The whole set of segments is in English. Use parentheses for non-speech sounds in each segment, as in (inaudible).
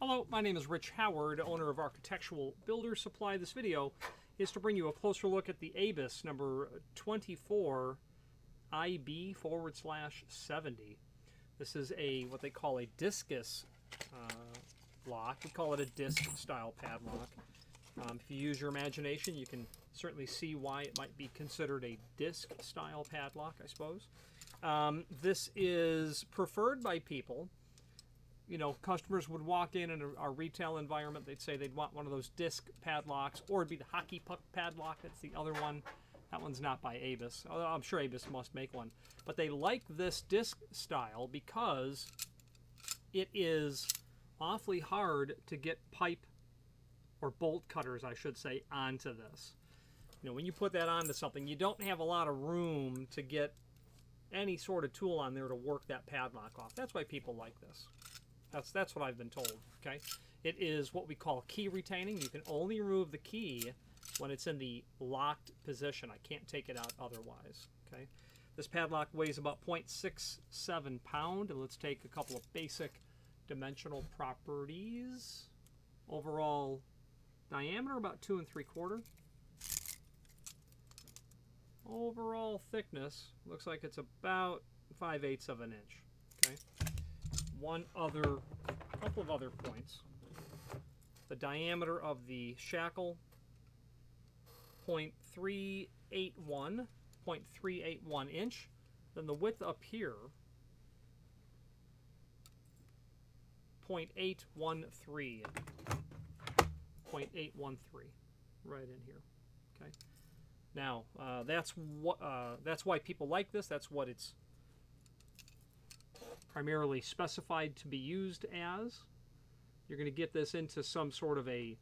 Hello, my name is Rich Howard, owner of Architectural Builder Supply. This video is to bring you a closer look at the ABUS number 24 IB forward slash 70. This is a what they call a discus uh, lock. We call it a disc style padlock. Um, if you use your imagination, you can certainly see why it might be considered a disc style padlock, I suppose. Um, this is preferred by people you know, customers would walk in in a, retail environment, they'd say they'd want one of those disc padlocks, or it'd be the hockey puck padlock. That's the other one. That one's not by ABUS. Although I'm sure ABUS must make one. But they like this disc style because it is awfully hard to get pipe or bolt cutters, I should say, onto this. You know, when you put that onto something, you don't have a lot of room to get any sort of tool on there to work that padlock off. That's why people like this. That's that's what I've been told. Okay, it is what we call key retaining. You can only remove the key when it's in the locked position. I can't take it out otherwise. Okay, this padlock weighs about 0.67 pound, and let's take a couple of basic dimensional properties. Overall diameter about two and three quarter. Overall thickness looks like it's about 5 eighths of an inch. One other, couple of other points. The diameter of the shackle, 0.381, 0.381 inch. Then the width up here, 0.813, 0.813, right in here. Okay. Now uh, that's what uh, that's why people like this. That's what it's primarily specified to be used as. You're going to get this into some sort of a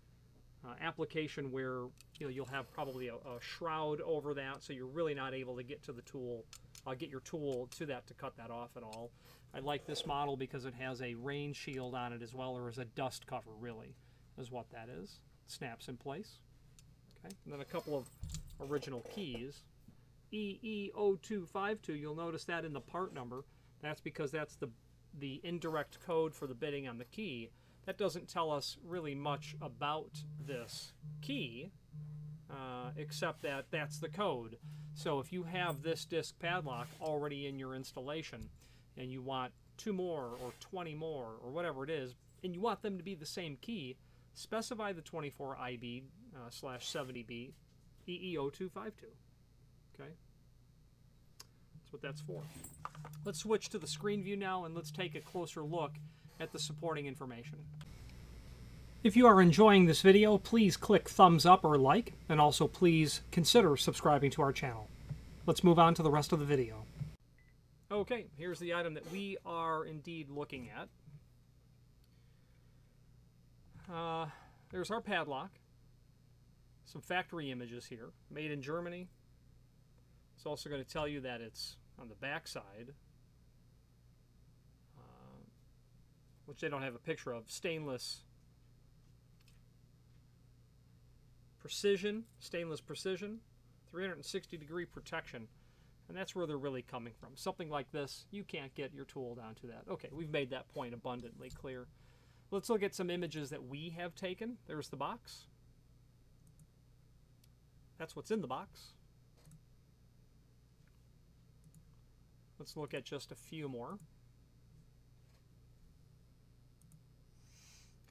uh, application where you know you'll have probably a, a, shroud over that, so you're really not able to get to the tool, uh, get your tool to that to cut that off at all. I like this model because it has a rain shield on it as well, or as a dust cover, really, is what that is. It snaps in place. Okay, and then a couple of original keys. EE0252, you'll notice that in the part number. That's because that's the, the indirect code for the bidding on the key. That doesn't tell us really much about this key, uh, except that that's the code. So if you have this disk padlock already in your installation, and you want two more or 20 more or whatever it is, and you want them to be the same key, specify the 24IB uh, slash 70B EE0252. Okay? That's what that's for. Let's switch to the screen view now and let's take a closer look at the supporting information. If you are enjoying this video, please click thumbs up or like, and also please consider subscribing to our channel. Let's move on to the rest of the video. Okay, here's the item that we are indeed looking at. Uh, there's our padlock. Some factory images here, made in Germany, it's also going to tell you that it's on the back side, uh, which they don't have a picture of, stainless precision, stainless precision, 360 degree protection. And that's where they're really coming from. Something like this, you can't get your tool down to that. Okay, we've made that point abundantly clear. Let's look at some images that we have taken. There's the box. That's what's in the box. Let's look at just a few more.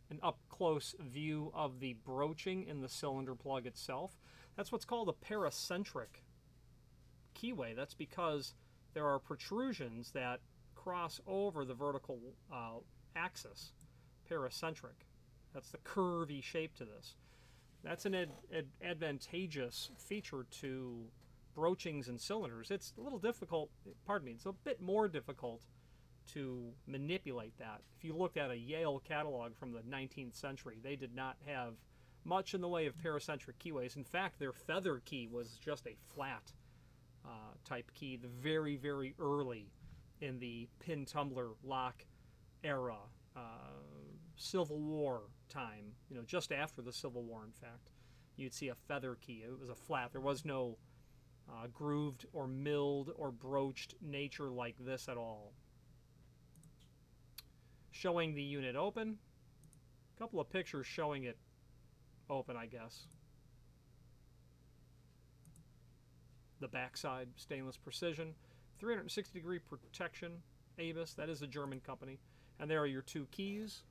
An up-close view of the broaching in the cylinder plug itself. That's what's called a paracentric keyway. That's because there are protrusions that cross over the vertical uh, axis, paracentric. That's the curvy shape to this. That's an ad ad advantageous feature to broachings and cylinders, it's a little difficult, pardon me, it's a bit more difficult to manipulate that. If you looked at a Yale catalog from the 19th century, they did not have much in the way of paracentric keyways. In fact, their feather key was just a flat uh, type key, the very, very early in the pin tumbler lock era, uh, Civil War time, you know, just after the Civil War, in fact. You'd see a feather key. It was a flat. There was no uh, grooved or milled or broached nature like this at all. Showing the unit open. A couple of pictures showing it open, I guess. The backside, stainless precision, 360 degree protection, ABUS, that is a German company. And there are your two keys.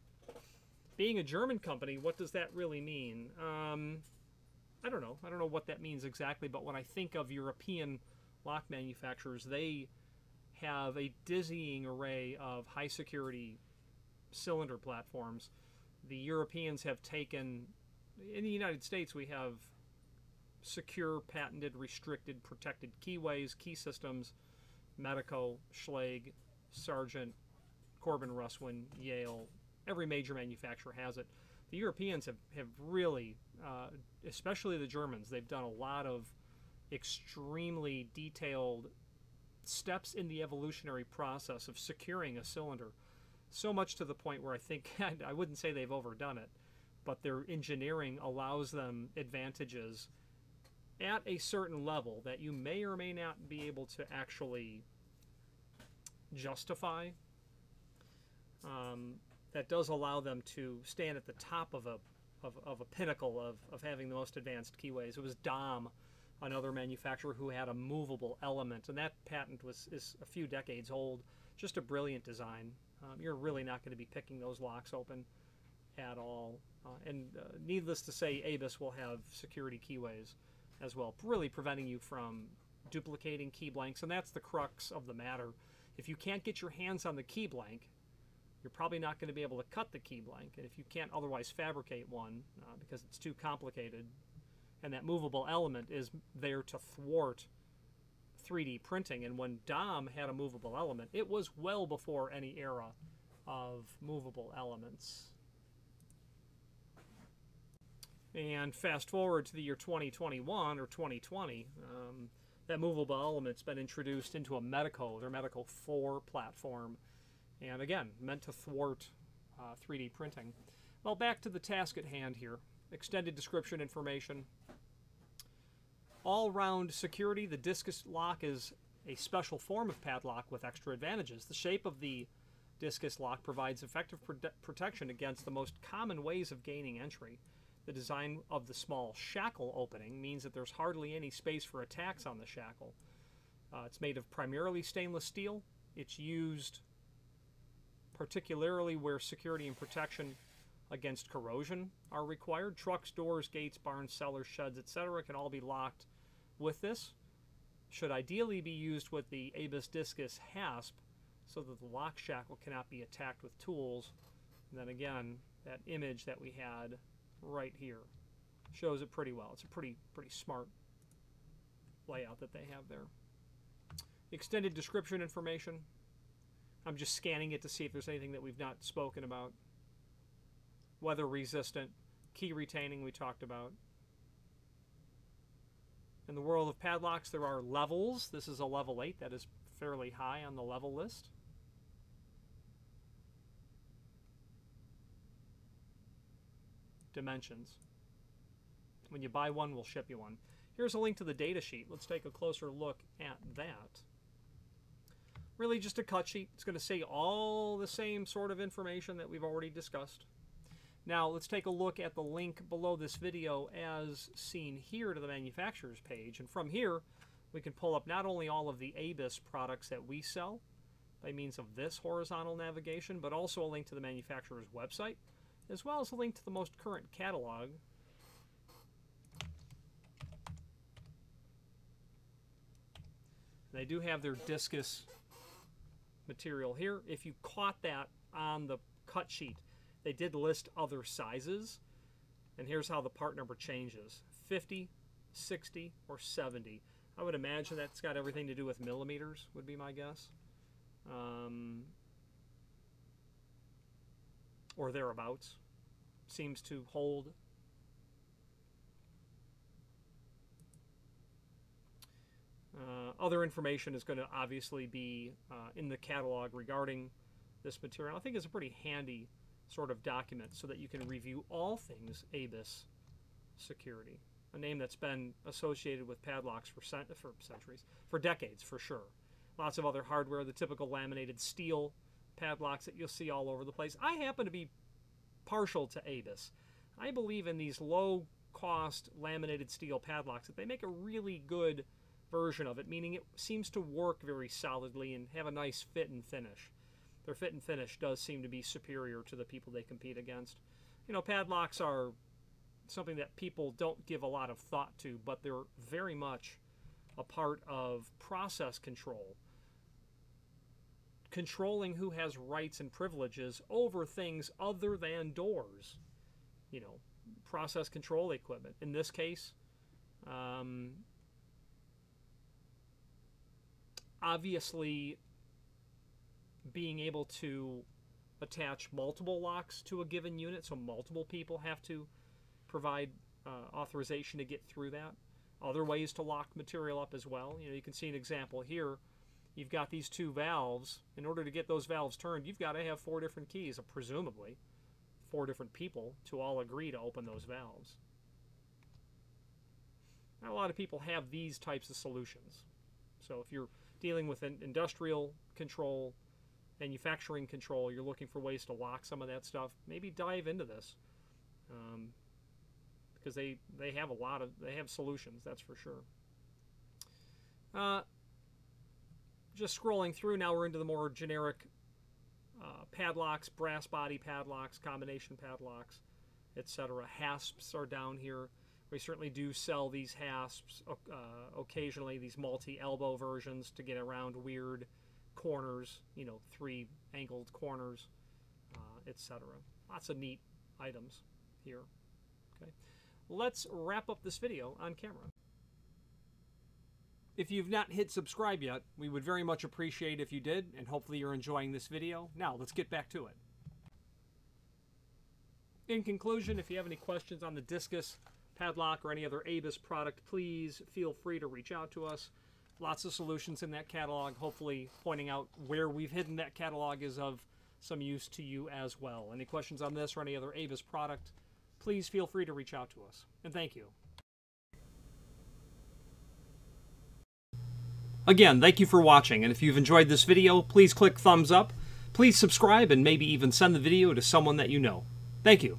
Being a German company, what does that really mean? Um, I don't know. I don't know what that means exactly, but when I think of European lock manufacturers, they have a dizzying array of high security cylinder platforms. The Europeans have taken, in the United States, we have secure, patented, restricted, protected keyways, key systems, Medeco, Schlage, Sargent, Corbin Russwin, Yale, every major manufacturer has it. The Europeans have, have really, uh, especially the Germans, they've done a lot of extremely detailed steps in the evolutionary process of securing a cylinder. So much to the point where I think, (laughs) I wouldn't say they've overdone it, but their engineering allows them advantages at a certain level that you may or may not be able to actually justify. That does allow them to stand at the top of a of, of a pinnacle of, of having the most advanced keyways. It was Dom, another manufacturer who had a movable element, and that patent was is a few decades old. Just a brilliant design. Um, you're really not going to be picking those locks open at all. Uh, and uh, needless to say, ABUS will have security keyways as well, really preventing you from duplicating key blanks. And that's the crux of the matter. If you can't get your hands on the key blank, you're probably not going to be able to cut the key blank. And if you can't otherwise fabricate one uh, because it's too complicated, and that movable element is there to thwart 3D printing. And when DOM had a movable element, it was well before any era of movable elements. And fast forward to the year 2021 or 2020, um, that movable element's been introduced into a Medeco, their Medeco 4 platform. And again, meant to thwart uh, 3D printing. Well, back to the task at hand here. Extended description information. All round security, the discus lock is a special form of padlock with extra advantages. The shape of the discus lock provides effective prote protection against the most common ways of gaining entry. The design of the small shackle opening means that there's hardly any space for attacks on the shackle. Uh, it's made of primarily stainless steel. It's used particularly where security and protection against corrosion are required. Trucks, doors, gates, barns, cellars, sheds, etc. can all be locked with this. Should ideally be used with the ABUS Discus hasp so that the lock shackle cannot be attacked with tools. And then again, that image that we had right here shows it pretty well. It's a pretty pretty smart layout that they have there. Extended description information. I'm just scanning it to see if there's anything that we've not spoken about. Weather resistant, key retaining we talked about. In the world of padlocks, there are levels. This is a level 8 that is fairly high on the level list. dimensions. When you buy one, we'll ship you one. Here's a link to the data sheet. Let's take a closer look at that. Really just a cut sheet. It's going to say all the same sort of information that we've already discussed. Now let's take a look at the link below this video as seen here to the manufacturer's page. And from here, we can pull up not only all of the ABUS products that we sell by means of this horizontal navigation, but also a link to the manufacturer's website as well as a link to the most current catalog. They do have their discus material here. If you caught that on the cut sheet, they did list other sizes. And here's how the part number changes 50, 60, or 70. I would imagine that's got everything to do with millimeters, would be my guess. Um, or thereabouts, seems to hold. Uh, other information is going to obviously be uh, in the catalog regarding this material. I think it's a pretty handy sort of document so that you can review all things ABUS security, a name that's been associated with padlocks for, cent for centuries, for decades for sure. Lots of other hardware, the typical laminated steel padlocks that you'll see all over the place. I happen to be partial to ABUS. I believe in these low cost laminated steel padlocks that they make a really good version of it, meaning it seems to work very solidly and have a nice fit and finish. Their fit and finish does seem to be superior to the people they compete against. You know, padlocks are something that people don't give a lot of thought to, but they're very much a part of process control. Controlling who has rights and privileges over things other than doors. You know, process control equipment. In this case, um, obviously being able to attach multiple locks to a given unit, so multiple people have to provide uh, authorization to get through that. Other ways to lock material up as well. You know, you can see an example here. You've got these two valves. In order to get those valves turned, you've got to have four different keys, presumably four different people to all agree to open those valves. Not a lot of people have these types of solutions. So if you're dealing with an industrial control, manufacturing control, you're looking for ways to lock some of that stuff, maybe dive into this. Um, because they, they have a lot of, they have solutions, that's for sure. Uh, just scrolling through, now we're into the more generic uh, padlocks, brass body padlocks, combination padlocks, etc. Hasps are down here. We certainly do sell these hasps uh, occasionally, these multi-elbow versions to get around weird corners, you know, three angled corners, uh, etc. Lots of neat items here. Okay, let's wrap up this video on camera. If you've not hit subscribe yet, we would very much appreciate if you did, and hopefully you're enjoying this video. Now, let's get back to it. In conclusion, if you have any questions on the Discus padlock or any other ABUS product, please feel free to reach out to us. Lots of solutions in that catalog. Hopefully, pointing out where we've hidden that catalog is of some use to you as well. Any questions on this or any other ABUS product, please feel free to reach out to us. And thank you. Again, thank you for watching, and if you've enjoyed this video, please click thumbs up, please subscribe, and maybe even send the video to someone that you know. Thank you.